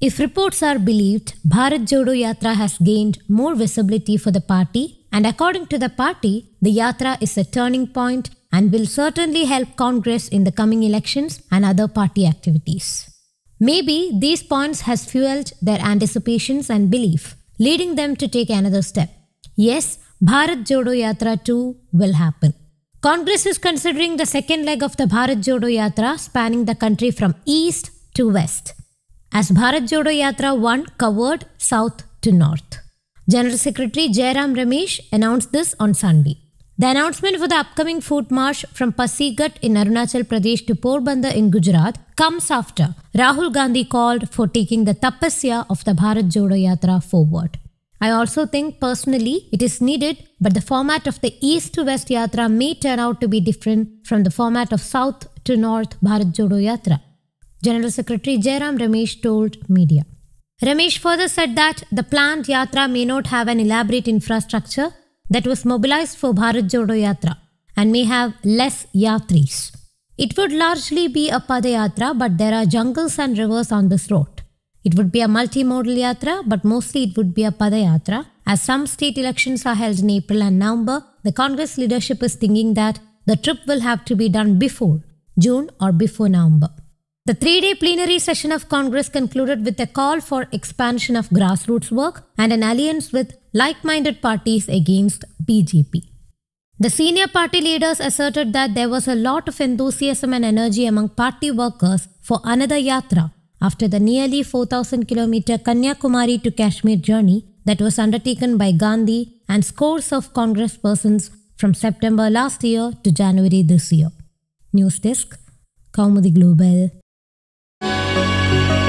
If reports are believed, Bharat Jodo Yatra has gained more visibility for the party, and according to the party, the Yatra is a turning point and will certainly help Congress in the coming elections and other party activities. Maybe these points has fueled their anticipations and belief, leading them to take another step. Yes, Bharat Jodo Yatra too will happen. Congress is considering the second leg of the Bharat Jodo Yatra spanning the country from east to west, as Bharat Jodo Yatra 1 covered south to north. General Secretary Jairam Ramesh announced this on Sunday. The announcement for the upcoming foot march from Pasighat in Arunachal Pradesh to Porbandar in Gujarat comes after Rahul Gandhi called for taking the tapasya of the Bharat Jodo Yatra forward. I also think personally it is needed, but the format of the east to west yatra may turn out to be different from the format of south to north Bharat Jodo Yatra. General Secretary Jairam Ramesh told media. Ramesh further said that the planned yatra may not have an elaborate infrastructure that was mobilized for Bharat Jodo Yatra and may have less yatris. It would largely be a Padayatra, but there are jungles and rivers on this route. It would be a multimodal yatra, but mostly it would be a Padayatra. As some state elections are held in April and November, the Congress leadership is thinking that the trip will have to be done before June or before November. The three day plenary session of Congress concluded with a call for expansion of grassroots work and an alliance with like minded parties against BJP. The senior party leaders asserted that there was a lot of enthusiasm and energy among party workers for another yatra after the nearly 4000 kilometer Kanyakumari to Kashmir journey that was undertaken by Gandhi and scores of congresspersons from September last year to January this year. News Desk, Kaumudy Global. Thank you.